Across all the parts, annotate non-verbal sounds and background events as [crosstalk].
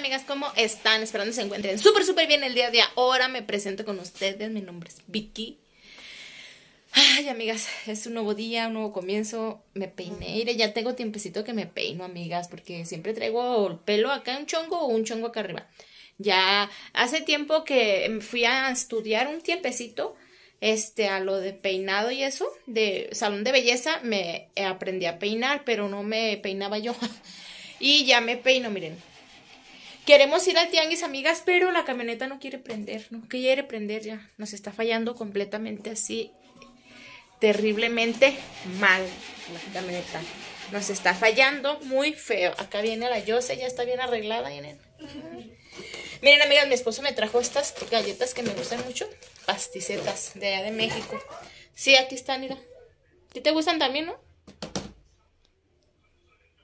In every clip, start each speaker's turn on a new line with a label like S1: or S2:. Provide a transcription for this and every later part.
S1: amigas, ¿cómo están? Esperando se encuentren súper, súper bien el día de ahora. Me presento con ustedes. Mi nombre es Vicky. Ay, amigas, es un nuevo día, un nuevo comienzo. Me peiné. ya tengo tiempecito que me peino, amigas, porque siempre traigo el pelo acá un chongo o un chongo acá arriba. Ya hace tiempo que fui a estudiar un tiempecito este, a lo de peinado y eso, de salón de belleza, me aprendí a peinar, pero no me peinaba yo. [laughs] y ya me peino, miren. Queremos ir al tianguis, amigas, pero la camioneta no quiere prender, no quiere prender ya. Nos está fallando completamente así, terriblemente mal la camioneta. Nos está fallando muy feo. Acá viene la Yose, ya está bien arreglada, miren. Miren, amigas, mi esposo me trajo estas galletas que me gustan mucho. Pasticetas de allá de México. Sí, aquí están, mira. ¿A te gustan también, no?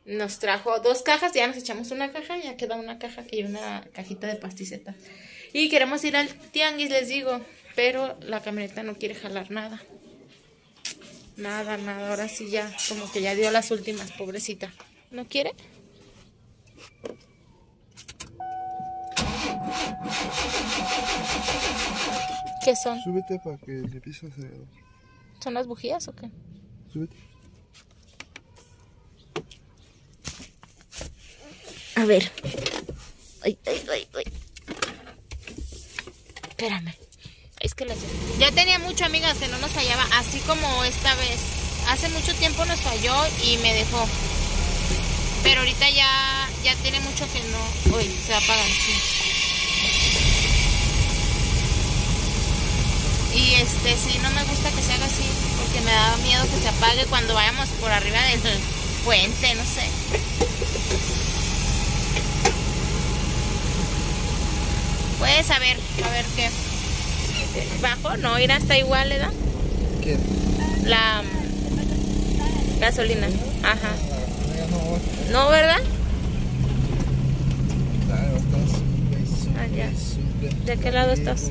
S1: Nos trajo dos cajas, ya nos echamos una caja, ya queda una caja y una cajita de pasticeta. Y queremos ir al tianguis, les digo, pero la camioneta no quiere jalar nada. Nada, nada, ahora sí ya, como que ya dio las últimas, pobrecita. ¿No quiere? ¿Qué son?
S2: Súbete para que le pises
S1: ¿Son las bujías o qué?
S2: Súbete.
S1: A ver. Ay, ay, ay, ay. Espérame. Es que las... Ya tenía mucho, amigas, que no nos fallaba, así como esta vez. Hace mucho tiempo nos falló y me dejó. Pero ahorita ya, ya tiene mucho que no... Uy, se apagan, sí. Y este, sí, no me gusta que se haga así, porque me da miedo que se apague cuando vayamos por arriba del puente, no sé. Puedes saber, a ver qué. Bajo, no, irá hasta igual, ¿verdad?
S2: ¿Qué?
S1: La gasolina. Ajá. No, ¿verdad?
S2: Estás.
S1: Ah. ¿De qué lado estás?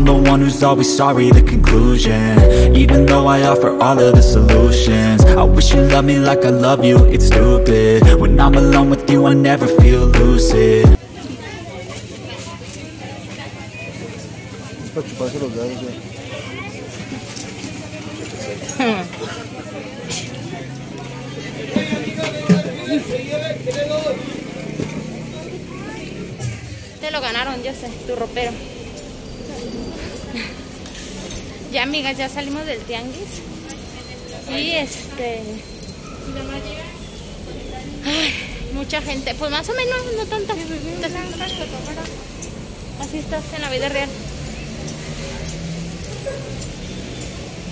S3: I'm the one who's always sorry, the conclusion Even though I offer all of the solutions I wish you loved me like I love you, it's stupid When I'm alone with you, I never feel lucid. [laughs]
S1: Te lo ganaron, yo sé, tu ropero. Ya, amigas, ya salimos del tianguis. Y este. Ay, mucha gente. Pues más o menos, no tanta. Así estás en la vida real.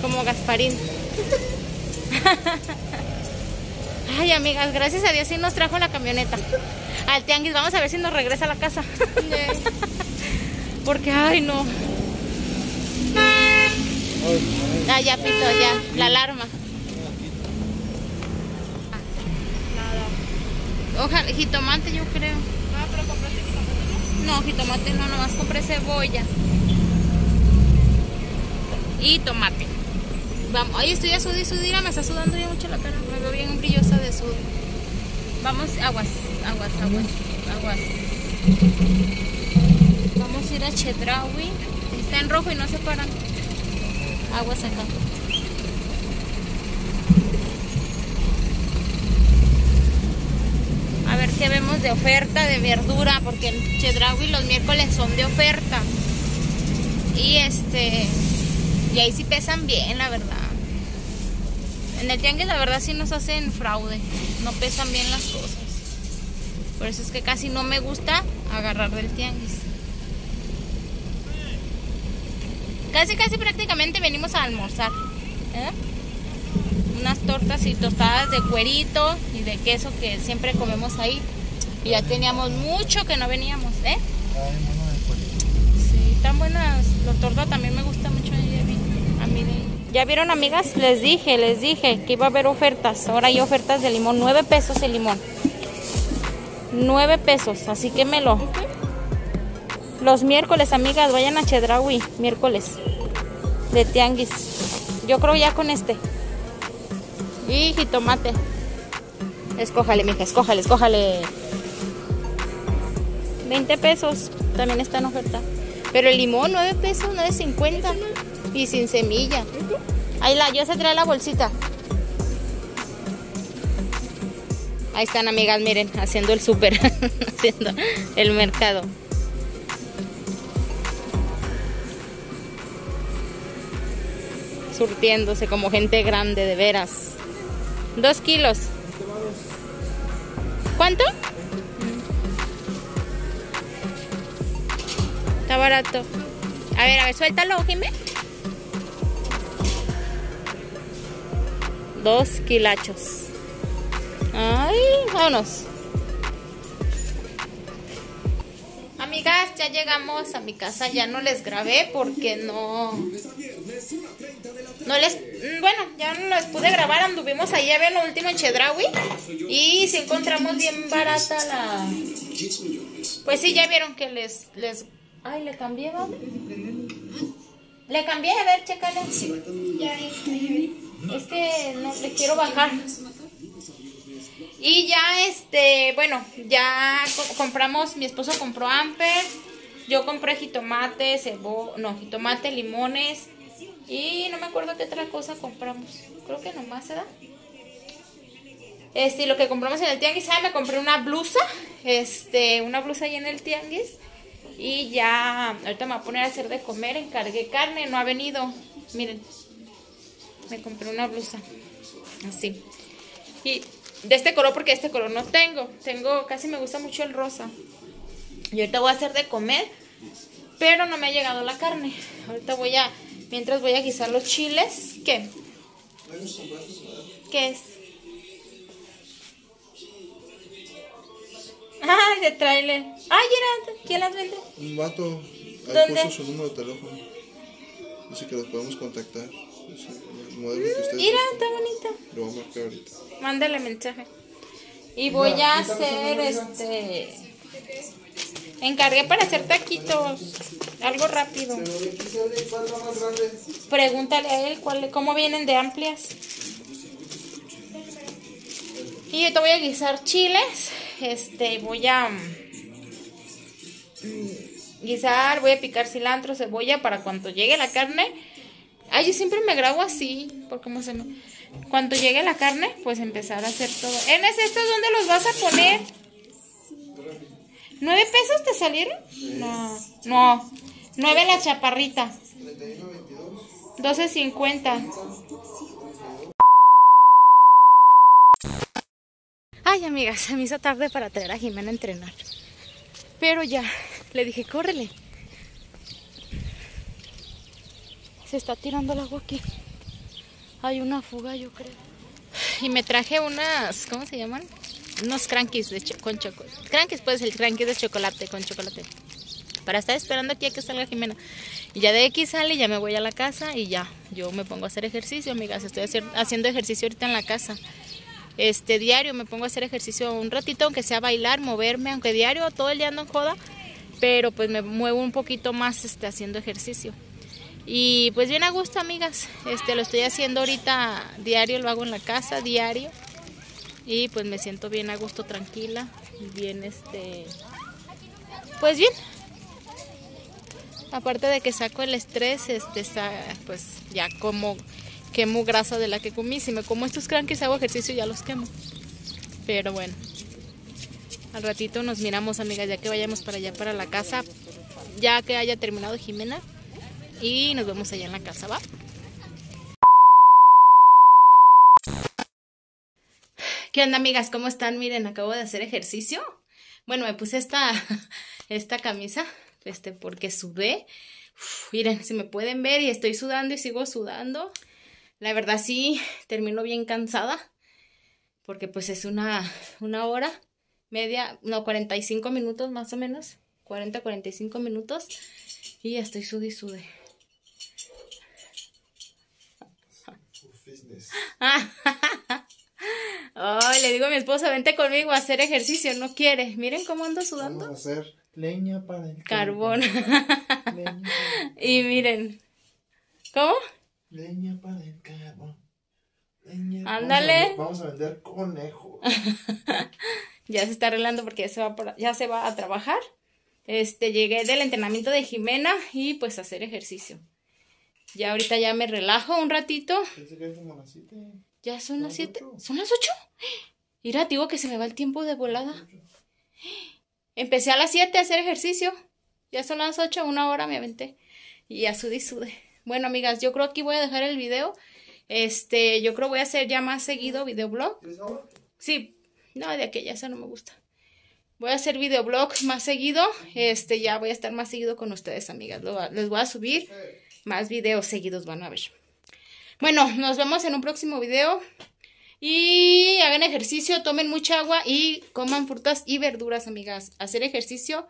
S1: Como Gasparín. [laughs] Ay, amigas, gracias a Dios sí nos trajo la camioneta. Al tianguis, vamos a ver si nos regresa a la casa. [laughs] Porque, ay, no. Ah, ya pito, ya. La alarma. Ojalá, jitomate yo creo.
S4: Ah, pero compraste jitomate.
S1: No, jitomate no, nomás compré cebolla. Y tomate. Vamos, ay, estoy a sudar y sudar, me está sudando ya mucho la cara. Me veo bien brillosa de sudor. Vamos, aguas, aguas, aguas, aguas. Vamos a ir a Chedraui. Está en rojo y no se paran. Aguas acá. A ver qué vemos de oferta de verdura, porque en Chedraui los miércoles son de oferta. Y este. Y ahí sí pesan bien, la verdad. En el tianguis, la verdad, sí nos hacen fraude. No pesan bien las cosas. Por eso es que casi no me gusta agarrar del tianguis. Casi, casi prácticamente venimos a almorzar. ¿eh? Unas tortas y tostadas de cuerito y de queso que siempre comemos ahí. Y ya teníamos mucho que no veníamos, ¿eh? Sí, están buenas. Los tortas también me gusta mucho. A mí, a mí de- Ya vieron, amigas, les dije, les dije que iba a haber ofertas. Ahora hay ofertas de limón, 9 pesos el limón. 9 pesos, así que me lo. Los miércoles, amigas, vayan a Chedraui, miércoles. De tianguis. Yo creo ya con este. Y jitomate. Escójale, mija, escójale, escójale. 20 pesos. También está en oferta. Pero el limón, 9 pesos, 9.50. Y sin semilla. Ahí la, yo se trae la bolsita. Ahí están, amigas, miren, haciendo el súper, [laughs] haciendo el mercado. Surtiéndose como gente grande, de veras. Dos kilos. ¿Cuánto? Está barato. A ver, a ver, suéltalo, Jimé. Dos kilachos. Ay, vámonos. Amigas, ya llegamos a mi casa. Ya no les grabé porque no. No les. mm, Bueno, ya no les pude grabar. Anduvimos ahí a ver lo último en Chedraui. Y si encontramos bien barata la. Pues sí, ya vieron que les. les... Ay, le cambié, ¿vale? Le cambié, a ver, chécale. Es que no le quiero bajar. Y ya, este, bueno, ya co- compramos, mi esposo compró Amper, yo compré jitomate, cebo, no, jitomate, limones y no me acuerdo qué otra cosa compramos. Creo que nomás se da. Este, lo que compramos en el tianguis, ¿sabe? Me compré una blusa, este, una blusa ahí en el tianguis. Y ya, ahorita me voy a poner a hacer de comer, encargué carne, no ha venido. Miren, me compré una blusa, así. Y de este color, porque este color no tengo. Tengo, casi me gusta mucho el rosa. Y ahorita voy a hacer de comer, pero no me ha llegado la carne. Ahorita voy a, mientras voy a guisar los chiles. ¿Qué? ¿Qué es? Ah, de trailer. Ay, mira, ¿quién las vende?
S2: Un vato. Ahí
S1: ¿Dónde?
S2: puso su número de teléfono. Dice que los podemos contactar. Dice, el modelo que ustedes
S1: Mira, está bonita.
S2: Lo voy a marcar ahorita.
S1: Mándale mensaje. Y voy a hacer este. Encargué para hacer taquitos. Algo rápido. Pregúntale a él cuál, cómo vienen de amplias. Y yo te voy a guisar chiles. Este, voy a mm, guisar, voy a picar cilantro, cebolla para cuando llegue la carne. Ay, yo siempre me grabo así, por cómo se me... Cuando llegue la carne, pues empezar a hacer todo. ¿Enes estos dónde los vas a poner? ¿Nueve pesos te salieron? No, no. Nueve la chaparrita. 12.50. Ay, amigas, se me hizo tarde para traer a Jimena a entrenar. Pero ya, le dije, córrele. Se está tirando el agua aquí. Hay una fuga, yo creo. Y me traje unas, ¿cómo se llaman? Unos crankies de con chocolate. Crankies, pues el cranky de chocolate con chocolate. Para estar esperando aquí a que salga Jimena. Y ya de aquí sale, ya me voy a la casa y ya. Yo me pongo a hacer ejercicio, amigas. Estoy haciendo ejercicio ahorita en la casa. Este diario me pongo a hacer ejercicio un ratito, aunque sea bailar, moverme, aunque diario todo el día ando en joda, pero pues me muevo un poquito más este, haciendo ejercicio. Y pues bien a gusto, amigas. Este lo estoy haciendo ahorita diario, lo hago en la casa, diario. Y pues me siento bien a gusto, tranquila, bien este pues bien. Aparte de que saco el estrés, este pues ya como quemo grasa de la que comí. Si me como estos crankies hago ejercicio ya los quemo. Pero bueno. Al ratito nos miramos, amigas, ya que vayamos para allá para la casa, ya que haya terminado Jimena y nos vemos allá en la casa, ¿va? ¿Qué onda, amigas? ¿Cómo están? Miren, acabo de hacer ejercicio. Bueno, me puse esta, [laughs] esta camisa, este, porque sudé. Uf, miren, si me pueden ver y estoy sudando y sigo sudando. La verdad sí, termino bien cansada, porque pues es una, una hora, media, no, 45 minutos más o menos, 40, 45 minutos, y ya estoy sude y.
S2: Fitness. [laughs]
S1: Le digo a mi esposa, vente conmigo a hacer ejercicio, no quiere. Miren cómo ando
S2: Vamos a
S1: sudando.
S2: hacer leña para el
S1: Carbón.
S2: Leña, [laughs]
S1: y miren. ¿Cómo?
S2: leña para el carbón. Leña-
S1: Ándale.
S2: Vamos a, vamos a vender conejo. [laughs]
S1: Ya se está arreglando porque ya se va, por- ya se va a trabajar. Este, llegué del entrenamiento de Jimena y pues a hacer ejercicio. Ya ahorita ya me relajo un ratito.
S2: Pensé que es como las siete.
S1: Ya son las
S2: Las
S1: 7.
S2: ocho.
S1: ¿Son las 8? Mira, digo que se me va el tiempo de volada. Empecé a las 7 a hacer ejercicio. Ya son las 8, una hora me aventé. Y ya sudé y sudé. Bueno, amigas, yo creo que aquí voy a dejar el video. Este, yo creo voy a hacer ya más seguido videoblog. Sí, no, de aquella, esa no me gusta. Voy a hacer videoblog más seguido. Este, ya voy a estar más seguido con ustedes, amigas. Lo- Les voy a subir más videos seguidos, van a ver. Bueno, nos vemos en un próximo video. Y hagan ejercicio, tomen mucha agua y coman frutas y verduras, amigas. Hacer ejercicio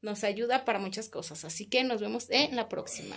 S1: nos ayuda para muchas cosas. Así que nos vemos en la próxima.